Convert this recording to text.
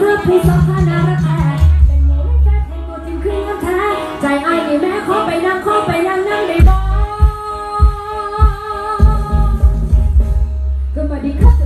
เมื่อพี่สองพันน่ารักแท้เป็นโมูไม่แท้เป็นตัวจริงคือน้ำแท้ใจไอ้นี่แม่ขอไปนั่งขอไปนั่งนั่งได้บ่ก็มาดีครับ